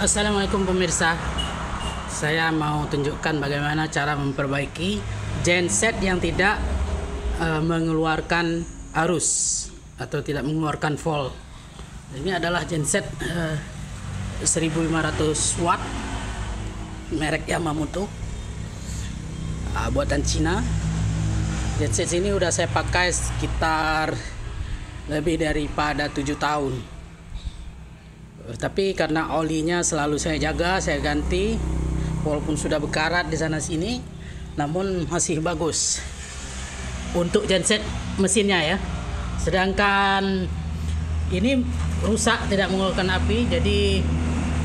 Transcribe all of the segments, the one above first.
Assalamualaikum pemirsa. Saya mau tunjukkan bagaimana cara memperbaiki genset yang tidak uh, mengeluarkan arus Atau tidak mengeluarkan volt. Ini adalah genset uh, 1500 watt Merek Yamamoto uh, Buatan Cina. Genset ini udah saya pakai sekitar lebih daripada tujuh tahun tapi karena olinya selalu saya jaga saya ganti walaupun sudah berkarat di sana sini namun masih bagus. Untuk genset mesinnya ya. Sedangkan ini rusak tidak mengeluarkan api jadi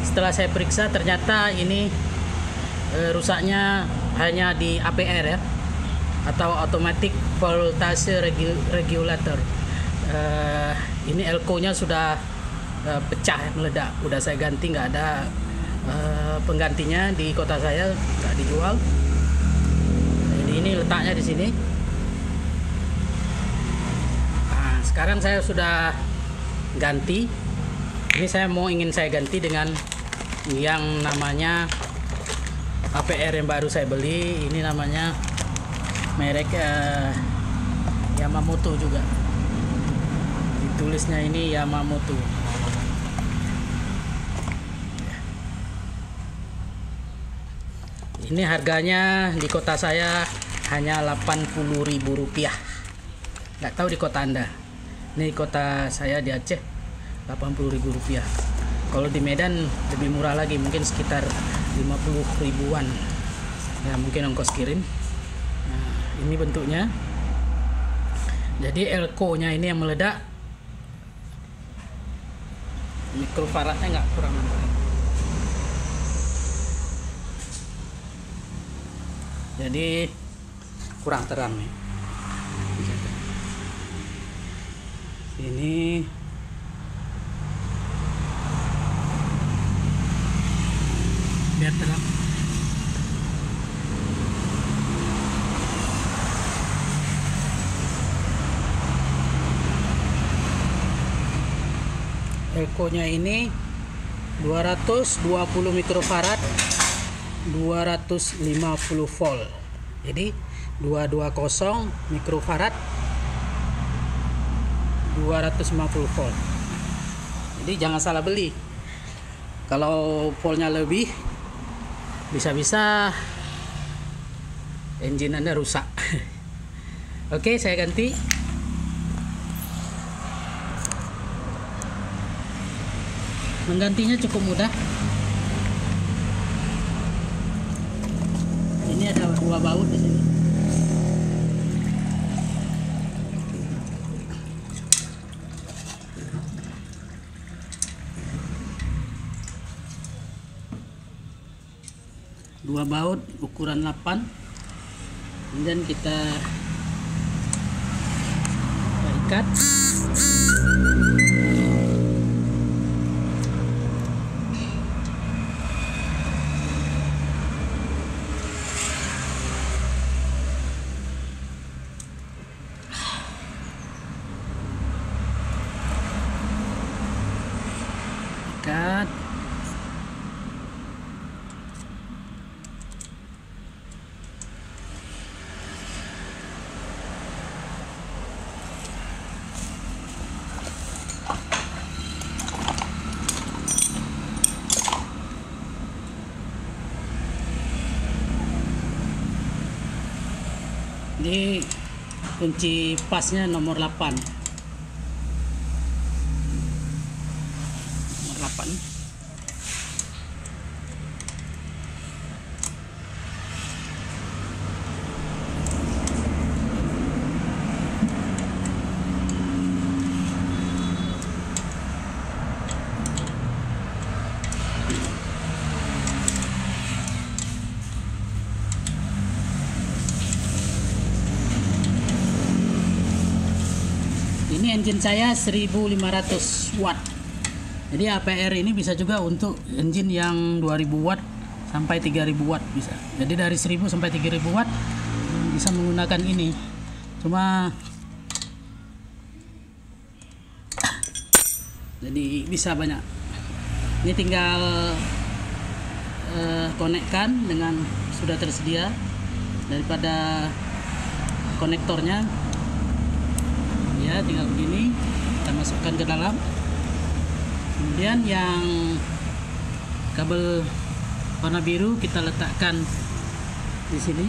setelah saya periksa ternyata ini e, rusaknya hanya di APR ya atau automatic voltage regulator. E, ini elko nya sudah uh, pecah meledak. Udah saya ganti nggak ada uh, penggantinya di kota saya nggak dijual. Jadi ini letaknya di sini. Nah, sekarang saya sudah ganti. Ini saya mau ingin saya ganti dengan yang namanya APR yang baru saya beli. Ini namanya merek uh, Yamamoto juga. Ditulisnya ini Yamamoto ini harganya di kota saya hanya Rp80.000 nggak tahu di kota anda. Ini kota saya di Aceh Rp80.000 kalau di Medan lebih murah lagi mungkin sekitar 50 ribuan. Ya mungkin ongkos kirim. Nah, ini bentuknya. Jadi elko nya ini yang meledak. Mikrofaradnya nggak kurang jadi kurang terang nih. Ini biar terang. Elko nya ini 220 mikrofarad 250 volt. Jadi 220 mikrofarad 250 volt. Jadi jangan salah beli. Kalau voltnya lebih bisa-bisa engine anda rusak. Oke saya ganti. Menggantinya cukup mudah ini ada dua baut di sini. Dua baut ukuran 8 kemudian kita ikat ikat ini kunci pasnya nomor 8 nomor 8 ini engine saya 1500 watt jadi APR ini bisa juga untuk engine yang 2000 watt sampai 3000 watt bisa. Jadi dari 1000 sampai 3000 watt bisa menggunakan ini. Cuma jadi bisa banyak. Ini tinggal eh, konekkan dengan sudah tersedia daripada konektornya. Ya tinggal begini kita masukkan ke dalam kemudian yang kabel warna biru kita letakkan di sini.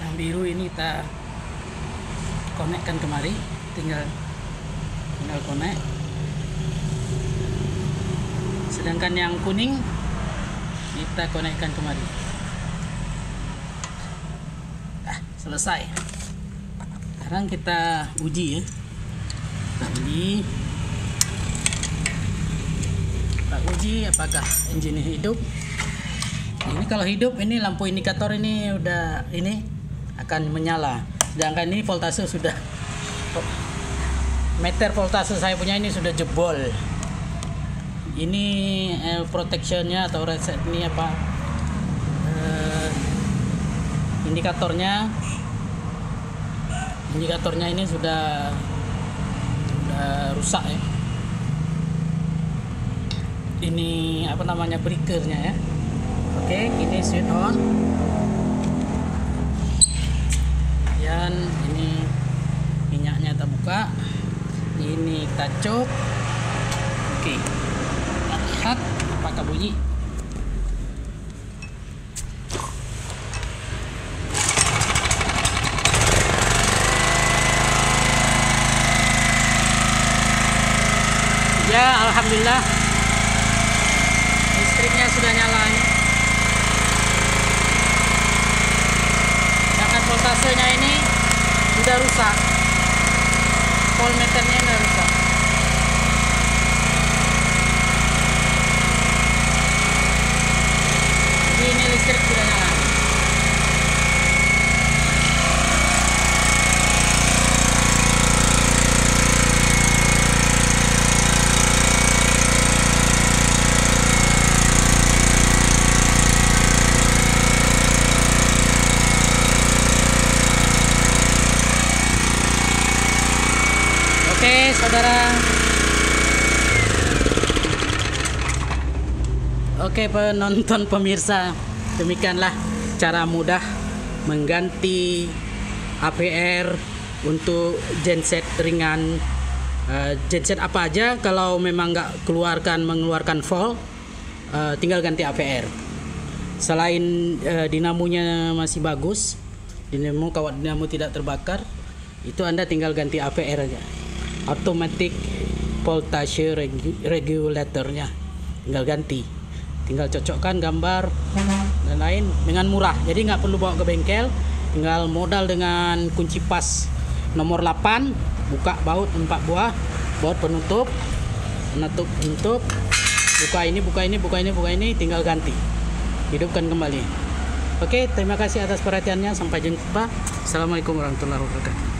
Yang biru ini kita konekkan kemari tinggal tinggal konek sedangkan yang kuning kita konekkan kemari. Ah, selesai. Sekarang kita uji ya kita uji kita uji apakah engine hidup. Ini kalau hidup ini lampu indikator ini udah ini akan menyala. Sedangkan ini voltase sudah meter voltase saya punya ini sudah jebol. Ini eh, protectionnya atau reset ini apa? Eh, indikatornya. Indikatornya ini sudah sudah rusak ya. Ini apa namanya breakernya ya. Oke ini switch on. Dan ini minyaknya kita buka. Ini kita cok. Oke kita lihat apakah bunyi ya alhamdulillah. Listriknya sudah nyala ini sedangkan voltasenya ini sudah rusak. Voltmeternya rusak jadi ini listrik sudah nyala Oke, saudara. Oke, penonton pemirsa, demikianlah cara mudah mengganti APR untuk genset ringan. Eh, genset apa aja kalau memang nggak keluarkan mengeluarkan volt, eh, tinggal ganti APR. Selain eh, dinamonya masih bagus, dinamo kawat dinamo tidak terbakar, itu Anda tinggal ganti APR aja automatic voltage regu- regulatornya. Tinggal ganti. Tinggal cocokkan gambar dan lain dengan murah. Jadi nggak perlu bawa ke bengkel. Tinggal modal dengan kunci pas nomor 8 buka baut 4 buah. Baut penutup. Penutup penutup. Buka ini buka ini buka ini buka ini. Tinggal ganti. Hidupkan kembali. Oke terima kasih atas perhatiannya. Sampai jumpa. Assalamualaikum warahmatullahi wabarakatuh